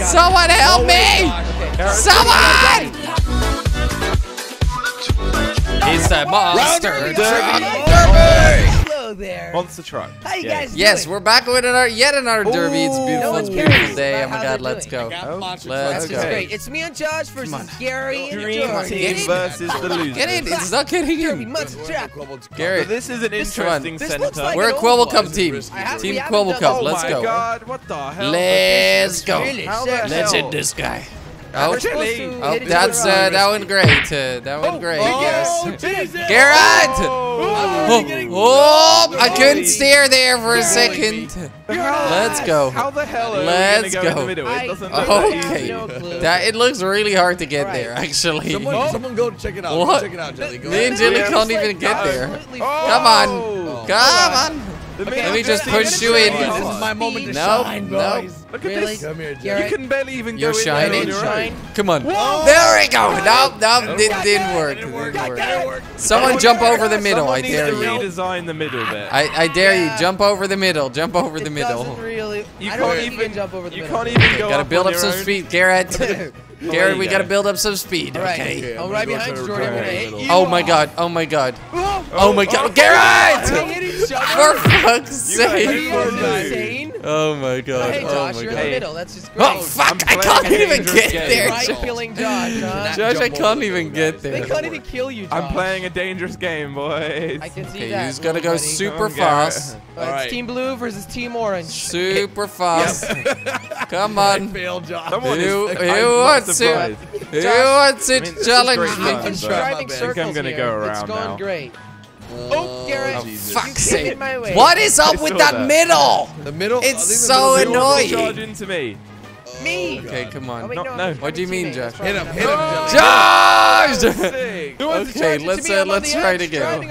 Someone help me! Someone! He's a monster. Derby! Hello there. Monster truck. How you guys Yes, doing? we're back with another yet another Ooh, derby. It's beautiful. No beautiful day. Oh my god, oh, let's go. Oh, let's go. great. It's me and Josh versus Gary and Dream Team versus the loser. Get in. It's not getting in. Monster truck. Gary. This is an interesting setup. We're a Kwebbelkop team. Team Kwebbelkop. Let's go. Oh my god, what the hell? Let's go. Let's hit this guy. Oh, Chili. Oh, that's uh, that went great. Uh, that went oh, great. Oh, yes. Jesus. Garrett. Oh, oh, oh, I couldn't stare there for a second. Let's go. How the hell are Let's go. go. It doesn't okay. No that it looks really hard to get right. there, actually. Someone, oh. someone go check it out. What? Check it out, Go Me and Jelly can't even get there. Come on. Come on. Let me just push you in. This is my moment to shine, boys. Look really? at this. Come here, Jack. You can barely even You're go shining. in there shine. Come on. Whoa. There we go. Now, nope. Did, not. Didn't work. Didn't work. Didn't work. Someone jump over the middle. Someone I dare to you. redesign the middle bit. I, I dare yeah. you. Jump over the middle. Jump over it the middle. Really. You I can't even can jump over the you middle. You can't even go. Gotta build up some speed, Garrett. Garrett, we gotta build up some speed. Okay. I'm right behind Jordan. Oh my god. Oh my god. Oh my god. Garrett! For fuck's sake. Oh my god. Hey, oh Josh, oh you're god. in the middle. That's just oh, great. Oh, fuck! I can't even get game. there, Josh. killing Josh, huh? Josh, I can't even get there. They can't even kill you, Josh. I'm playing a dangerous game, boys. I can see okay, that. He's gonna go buddy. super go. fast. Oh, All right. It's Team Blue versus Team Orange. Super fast. Come on. I failed, Josh. Who you, wants it. Who wants it. Challenge me. I'm driving circles I think I'm gonna go around now. It's going great. Oh, Garrett. Oh, fuck's sake. What is up I with that, that, middle? The middle? It's so annoying. Charge into me. Me. Okay, come on. Oh, wait, no, no. no. What do you mean, Josh? Hit him, hit him, oh, Josh! okay, let's uh, let's try it again.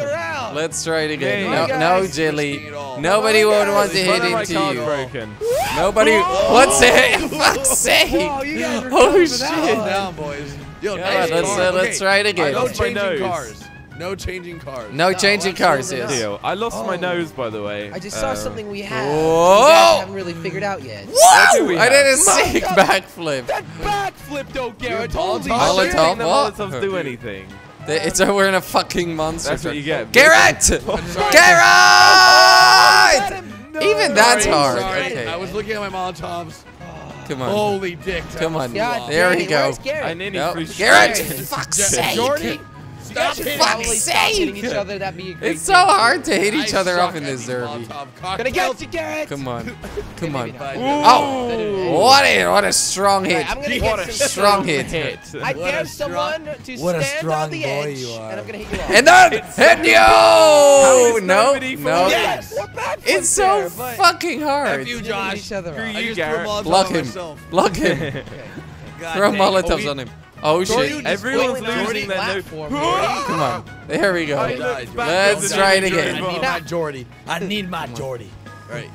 Let's try it again. Hey, no, guys, no, Jilly. Nobody would want to hit into you. Broken. Nobody. What's it? Fuck's sake! Oh shit! Down, boys. Yo, yeah, let's uh, let's try it again. No changing cars. No changing cars. No, no changing cars. Yes. Deal. I lost oh. my nose, by the way. I just saw uh, something we have. Whoa! We haven't really figured out yet. Whoa! What I did a sick backflip. That backflip, though, Garrett. Holy shit! Molotovs do anything. It's over in a fucking monster. That's what you get. Garrett! Garrett! Even that's hard. Okay. I was looking at my Molotovs. Come on. Holy dick. Come on. God, there we go. Garrett? I need nope. Garrett! Fuck's sake! Jordan, Stop hitting, probably stop hitting each other. That'd be It's so hard to hit each I other off in this derby. Gonna get you, get. Come on, come on. Oh, what a what a strong hit! Right, I'm gonna what a strong hit. hit. I dare someone to stand on the edge, and I'm gonna hit you off. And then hit you! No, no. It's so oh, fucking hard. F you, Josh. Block him. Block him. Throw molotovs on him. Oh shit! Everyone's losing their platform. Come on, there we go. Let's try it again. I need my Jordy. I need my Jordy. Right.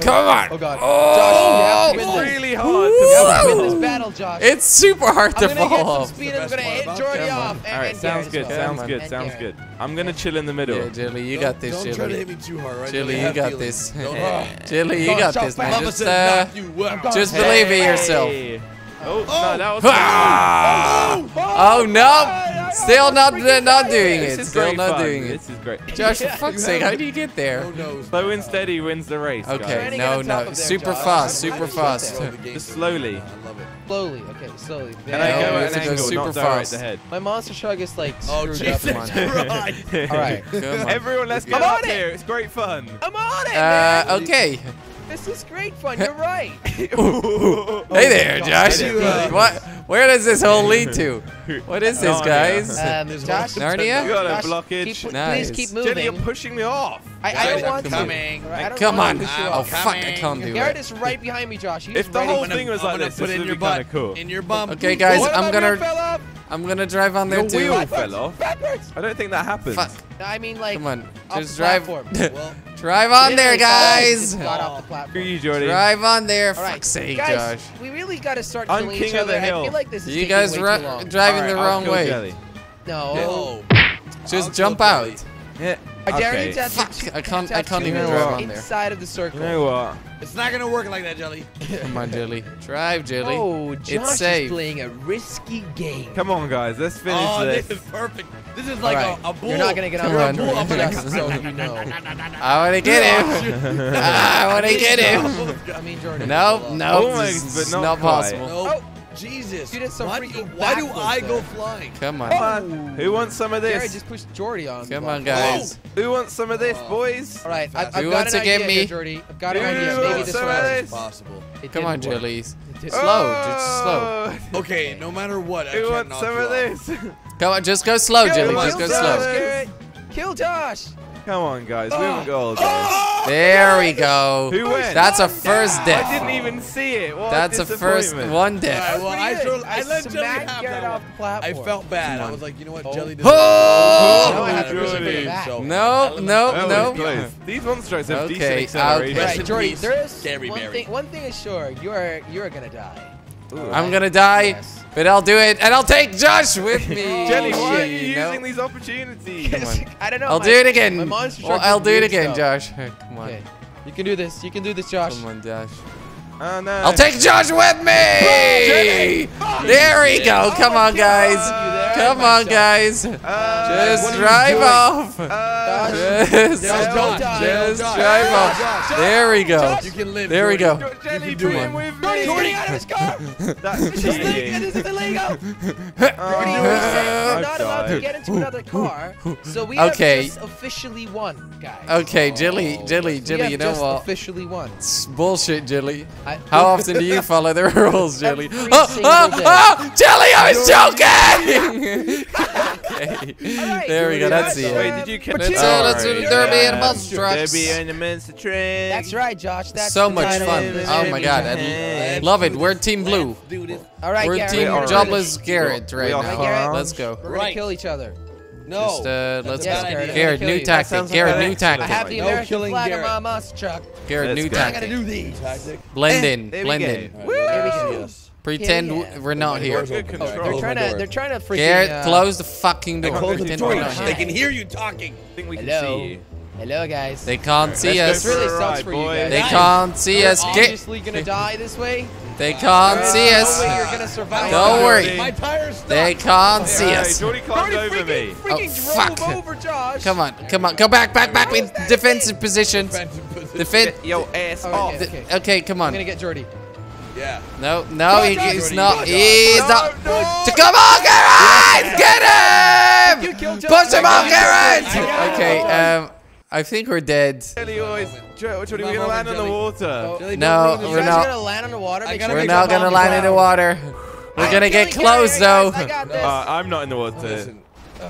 Come on! Oh god! Oh, Josh, you have to oh, really hard to win this battle, Josh. It's super hard to fall off. I'm gonna get some speed. I'm gonna hit Jordy off. All right, sounds good. Sounds good. Sounds good. I'm gonna chill in the middle. Yeah, Jilly, you got this. Don't try to hit me too hard, right? Jilly, you got this. Jilly, you got this. man. Uh, just believe in yourself. Oh, no, oh. that was. Oh no! Still not not doing it. Still not doing it. This is great. Josh, for fuck's sake, how do you get there? Slow and steady wins the race. Okay, no, no, super fast, super fast. Slowly. Slowly, okay, slowly. Can I go at an angle, super fast. ahead. My monster shrug is like oh, Jesus up. Christ! All right, everyone, let's get on here. It's great fun. I'm on it. Uh, okay. This is great fun. You're right. hey there, Josh. What? Where does this all lead to? What is this, guys? Um, Josh, Narnia? You got a blockage. Keep, nice. Please keep moving. Jenny, you're pushing me off. I, I don't want coming. to. Right, I Come on. To oh, fuck, I can't do it. Garrett is right behind me, Josh. He's if the ready. whole thing was like this, put this in your butt, cool. in your bum. Okay, guys, I'm gonna... I'm gonna drive on there too. wheel fell off. I don't think that happened. Fuck. I mean, like, come on, just drive. drive on there, guys. Got you, Jordy. Drive on there. for Fuck's sake, Josh. We really gotta start I'm king each other. I feel like this is You guys driving right, the wrong way. Jelly. No. Yeah. Just I'll jump out. Yeah. I dare okay. you to Fuck. I can't. I can't even drive on there. Inside of the circle. You know what? It's not gonna work like that, Jelly. Come on, Jelly. Drive, Jelly. Oh, Josh it's safe. is playing a risky game. Come on, guys. Let's finish oh, this. this is perfect. This is like right. a, a bull. You're not gonna get Come the Bull so you know. I wanna get him. Ah, I wanna get him. I mean, Jordan. Nope. Nope. Oh not, not possible. No. Jesus. Dude, it's so why, do, why do I go flying? Come on. Oh. Who wants some of this? Jared just pushed Jordy on. Come on, guys. Who wants some of this, boys? All right, I, I've, Who got wants to idea, me? Here, Jordy. I've got an idea. Maybe this one is possible. It Come on, Jellies. Slow, just slow. Oh. Okay, no matter what, I Who wants some of this? Come on, just go slow, Jilly. Just go slow. Kill Josh. Come on, guys. We haven't got all day. Oh! There we go. Who went? That's a first dip. I didn't even see it. What That's a, a first one dip. Right, well, I, I, I let Jelly have off the platform. I felt bad. I was like, you know what? Oh. Jelly doesn't. Oh! oh! No, no, no, no. These one strikes have okay. decent acceleration. Okay. Right, Jordy, there is one thing, one thing is sure. You are, you are going to die. Ooh, I'm right. gonna die. Yes. But I'll do it, and I'll take Josh with me. Jenny, why are you, using these opportunities? I don't know. I'll my, do it again. Well, I'll do it again, stuff. Josh. Hey, come on. Okay. You can do this. You can do this, Josh. Come on, Josh. Oh, no. I'll take Josh with me. Oh, there we go. Come on, oh guys. Come on, guys. Uh, Just drive off. Uh, just, don't die. Just drive off. There we go. You can live. There we go. You do it. Jordy out of his car. This is illegal. Jordy we're not allowed to get into another car, so we have just officially won, guys. Okay, Jilly, Jilly, Jilly, you know what? officially won. Bullshit, Jilly. How often do you follow the rules, Jilly? Oh, oh, oh! Jilly, I was joking! There we go. That's it. Wait, did you connect? That's all. That's right. derby and muscle trucks. Derby and the monster train. That's right, Josh. That's so much fun. Oh my god, I love it. We're Team Blue. All right, We're Team Jobless Garrett right now. Let's go. We're gonna kill each other. No. Just, uh, let's go. Garrett, new tactic. Garrett, new tactic. I have the American no flag Garrett. on my monster truck. Garrett, new tactic. I'm gonna do these. Blend in. Blend in. There. Pretend yeah, yeah. we're not here. Oh, they're trying to. They're trying to freaking. Garrett, uh, close the fucking door. Close the door. They can hear you talking. I think we Hello. can see. Hello, guys. They can't right, see us. This really sucks for you guys. They can't see us. Obviously gonna die this way. They can't uh, see us. You're gonna survive. Don't worry. My tire's stuck. They can't see us. Jordy climbed Jordy over freaking, me. Freaking oh, fuck. Over Josh. Come on, come on. Go back, back, back. In defensive positions. Defensive positions. Defend. Yo, ass off. Okay, come on. I'm going to get Jordy. Yeah. No, no, he, he's not. He's not. No. To come on, Garrett! Get him! Push him off, Garrett! Okay, um, I think we're dead. Jelly always. Which oh, we're gonna land on the water. No, we're not. Gonna land on the water. We're not gonna land in the water. We're gonna get close though. I'm not in the water.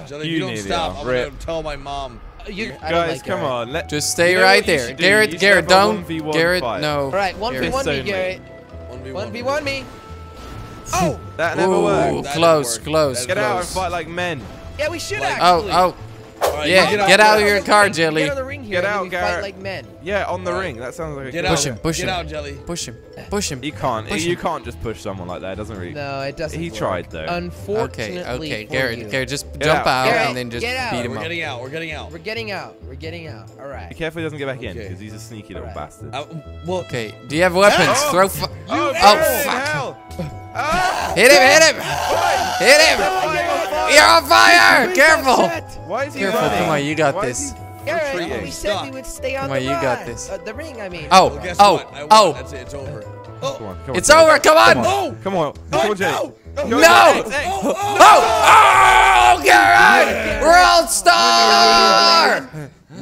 Jelly, you, you don't stop. I'm gonna tell my mom. You, guys, like come on. Let, Just stay you know right there. Garrett, Garrett, don't. Garrett, no. All right, 1v1 me, Garrett. 1v1. me. Oh! That never Ooh, worked. That close, work. close, Get close. out and fight like men. Yeah, we should like, actually. Oh, oh. Right, yeah, get, out, get out, of your car, like, Jelly. Get out of the ring here. Get out, Garrett. like men. Yeah, on the right. ring. That sounds like a get push him, push him. Get out, Jelly. Push him, push him. You can't. Push you him. can't just push someone like that. It doesn't really. No, it doesn't. He work. tried though. Unfortunately, okay, okay. Garrett, you. Garrett, just get jump out, Garrett, and then just beat him We're up. We're getting out. We're getting out. We're getting out. We're getting out. All right. Be careful he doesn't get back in because he's a sneaky little bastard. Uh, well, okay. Do you have weapons? Oh! Throw. Oh, fuck. Oh. Hit him, hit him. Hit him. Oh. You're on fire. Careful. Why is he Careful. Running? Come on, you got Why this. Aaron, we oh, said Stop. we would stay on Come on, you got this. Uh, the ring, I mean. Oh, well, oh, oh. That's it. It's over. Oh. Come on, come on, Come on. Come on. Oh. Come on. No. Oh, no. Oh. Oh. Oh. oh, oh Garrett. World star.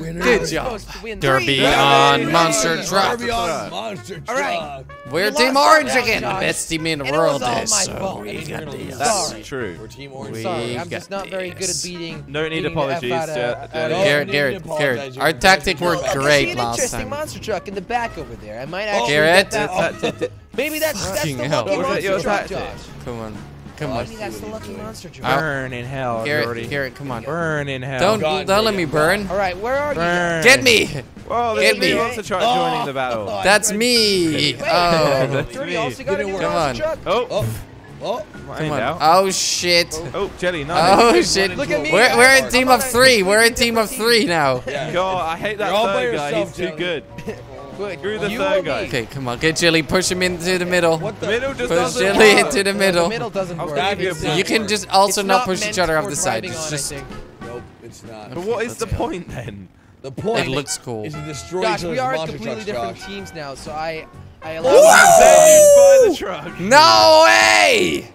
Good job. Derby on Monster Truck. Derby on Monster Truck. All right. We're Team Orange again, the best team in the world. It was all my so fault. We got this. That's true. We're Team Orange. We Sorry, I'm just not this. very good at beating. No need apologies, Garrett. Garrett, Garrett, our tactic worked great last time. an interesting monster truck in the back over there. I might oh. actually Garrett, maybe that's that's the monster truck, Josh. Come on. Come oh, on. that's the lucky monster, Jordan. Burn in hell, Garrett, Jordy. Garrett, come on. Burn in hell. Don't, God, don't let me burn. All right, where are burn. you? Guys? Get me. Well, Get me. wants to try oh. joining the battle. Oh, that's me. Wait, oh. That's Jordy also got come on. Oh. oh. Oh, Come on. Oh shit. Oh, oh Jelly, no. Oh shit. Look at me. We're, we're a team of three. We're a team of three now. Yeah. God, I hate that third guy. He's too good. Wait, Screw the you third guy. Okay, come on. Get Jelly. Push him into the middle. What The the? middle just Push doesn't Jelly work. into the No, middle. The middle doesn't work. gonna you a It's point. You can just also it's not push meant each other off the side. It's on, just Nope, it's not. But what is the go. point then? The point. It looks cool. Is to destroy Josh, each we are monster completely trucks, different Josh. teams now, so I I allow Saved by the truck. No way!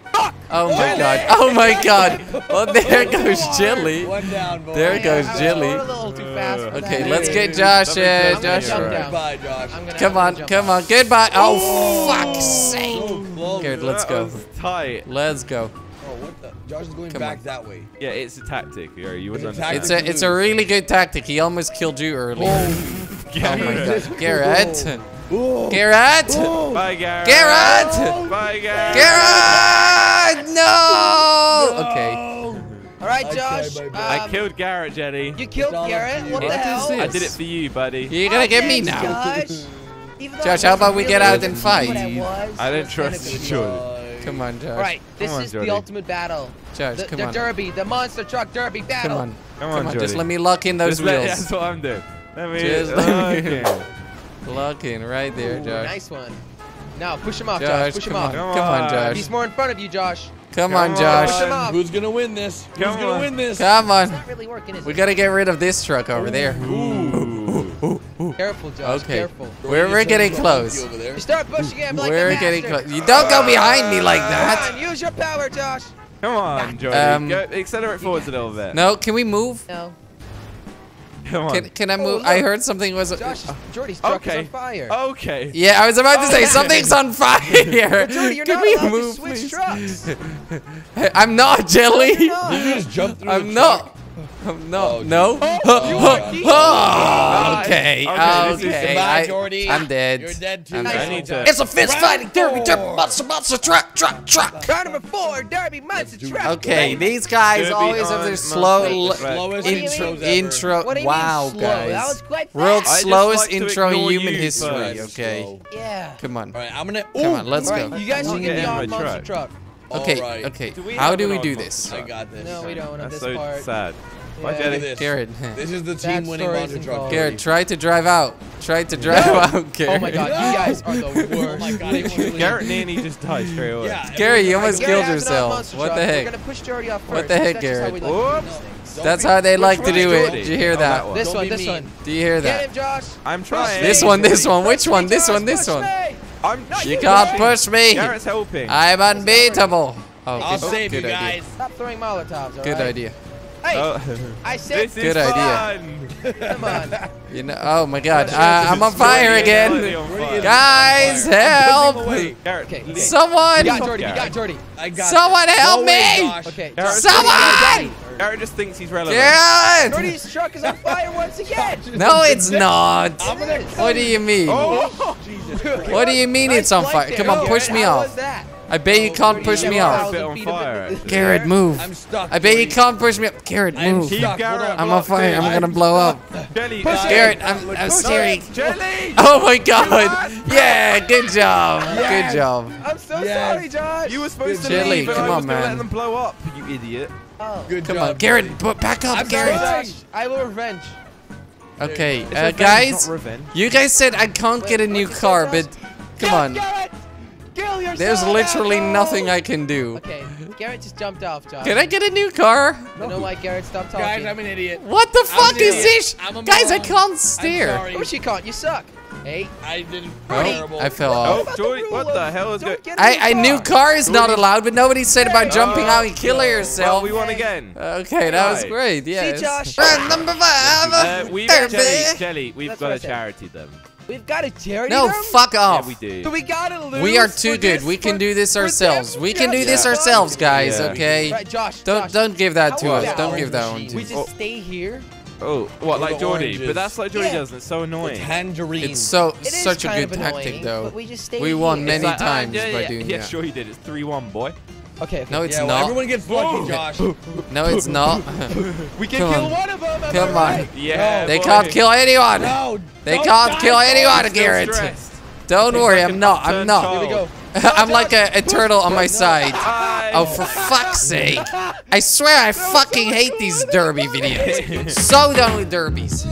Oh my god. Oh my god. Well, there goes Jelly. One down, boy. There goes I was Jelly. going a little too fast for Okay, that. let's get Josh. That Uh, Josh. sense. jump Right. down. Goodbye, Josh. Come on, come on. Goodbye. Oh, fuck's sake. So close. Garrett, let's go. was tight. Let's go. Oh, what the? Josh is going Come back on. that way. Yeah, it's a tactic. Yeah, you would It's a understand. It's a it's a really good tactic. He almost killed you earlier. Oh my god. Garrett. Garrett. Bye, Garrett. Garrett. Bye, Garrett. Garrett. No. Okay. All right, Okay, Josh. bye, bye. I um, killed Garrett, Jenny. You killed It's all up Garrett. to you. What the hell? this? I did it for you, buddy. You're gonna get me now. Josh. Josh, how about we get out and fight? I was, I don't trust you, good. Jordan. Come on, Josh. All right, this Come on, is Jordy. the ultimate battle. Josh, the, come the on. derby, the monster truck derby battle. Come on. Come Come on, on. Jordy. Just let me lock in those Just let- wheels. That's what I'm doing. Let me. Just let me- okay. Lock in right there, Ooh, Josh. Nice one. Now push him off, Josh. Josh, Push him off. on. Come Come on, on. Josh. He's more in front of you, Josh. Come Come on, on. Josh. Push him off. Who's gonna win this? Who's Come gonna on. win this? Come It's on. not really working, is We it? gotta get rid of this truck over there. Ooh. Careful, Josh. Okay. Careful. We're, we're getting close. You start pushing him like We're a getting close. You don't go behind me like that. Come on, use your power, Josh. Come on, Jordy. Um, Go, accelerate forwards a little bit. No, can we move? No. Come on. Can, can I Oh, move? look. I heard something was. Josh, Jordy's truck okay. is on fire. Okay. Yeah, I was about to say Okay. something's on fire. Jordy, you're Can not we allowed move, to switch please? trucks. I'm not jelly. You're not. You just jumped through I'm the not. truck. Oh, no. Oh, you. Oh, okay. Okay, Okay. Goodbye, I, Jordy. I'm dead. You're dead too. I'm Nice need to. It's a fist fighting derby, derby, monster, monster, truck, truck, truck. Round number four, Derby Monster. Truck. Okay, these guys Derby always have their slow Monster. Slowest What do you intros mean? ever. intro. What do you wow, mean slow? That guys. was quite World's fast. slowest like intro in human history. Okay, Yeah. come on. All right, I'm gonna. Come on, let's go. you guys I'll get the in me my on Monster truck. Truck. Okay, All right. okay. Do How do we do this? I got this. No, we don't on That's this so part. sad. Yeah. Bye, Look at Jelly. this. Garrett. This is the Sad team winning stories monster truck. involved. Garrett, try to drive out. Try to drive out, oh Garrett. Oh my god, you guys are the worst. Oh my God, he wants to leave. Garrett nearly just died straight away. Yeah. Gary, you almost Garrett killed has it on yourself. Monster What Truck. the We're gonna push Jordy off first. What the heck, That's Garrett? we like to Whoops. That's how they like to do is it. Jordy? Did you hear Oh, that? that one. This one, this one. Do you hear Get that? him, Josh. I'm trying. This one, this one. Which one? This one, this one. Me. I'm. You can't push me. Garrett's helping. I'm unbeatable. Oh, I'll good, save you good idea. guys. Stop throwing Molotovs, Good right? idea. Hey, Oh. I said, This is Good idea. come on. You know. Oh my God. Uh, I'm on fire again. on fire. Guys, help! Okay. Someone! You got Jordy, you got Jordy. I got Someone help No me! Josh. Okay. Garrett, Someone! Garrett just thinks he's relevant. Garrett! Jordy's truck is on fire once again. No, it's not. I'm oh, oh, What do you mean? Oh! What do you mean it's on fire? flight Come on, push me How off. was that? I bet you can't push me off. Bit on fire. Garrett, move. I'm stuck. I bet you can't push me up. Garrett, move. Keep stuck. Garrett Hold on. I'm on fire. I'm gonna blow up. Jelly, Push die. it. Garrett, I'm, I'm steering. Oh my god! Yeah, good job. Good job. I'm so sorry, Josh. You were supposed to Jelly, leave, and come I was gonna let them blow up. You idiot. Oh. Good Come job. on, Garrett, put back up, I'm Garrett. sorry. Josh, I will revenge. Okay, uh, revenge, guys, revenge. you guys said I can't get a new car, but come on. Garrett, kill yourself. There's literally asshole. nothing I can do. Okay, Garrett just jumped off, Josh. Can I get a new car? I know why Garrett stopped talking. Guys, I'm an idiot. What the I'm fuck is this? I'm a Guys, I can't steer. I'm sorry. Of course you can't. You suck. Hey, I didn't. Oh, terrible. I fell Oh, off. about Jordy, what the hell is don't going? get a I, I new knew car. car is not allowed, but nobody said about jumping Oh. out and killing Well, yourself. we won again. Okay, that was great. Yes. Josh? Round number five. Uh, we've Derby. Jelly, Jelly, we've That's got what I a said. charity then. We've got a charity. No, room? fuck Yeah, off. we do. So we gotta lose. We are too good. this- We can do this ourselves. We can do this Yeah. ourselves, guys. Yeah. Okay. Right, Josh. Don't Josh, don't give that to us. about Don't give that one machine? to We just Oh. stay here. Oh, what, like the Jordy? But that's like Jordy Yeah. does, and it's so annoying. Tangerine. It's so It is such a good of tactic, annoying, though. But we just stay We won here. many It's like, ah, times yeah, by yeah, doing yeah, that. sure you did. It's 3-1, boy. Okay. okay. No, it's yeah, well, not. everyone gets lucky, Josh. No, it's not. we can Come kill on. one of them. am I Come on. right? Yeah, They boy. can't kill anyone. No. They don't can't die, kill Josh. anyone, Still Garrett. stressed. Don't He's worry, like I'm an not. I'm upturned not. child. Here we go. I'm like a, a turtle on my side. I- Oh, for fuck's sake. I swear I fucking hate these derby videos. So done with derbies.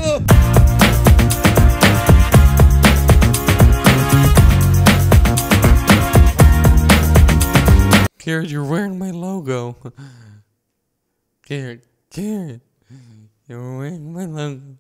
Garrett, you're wearing my logo. Garrett, Garrett, you're wearing my logo.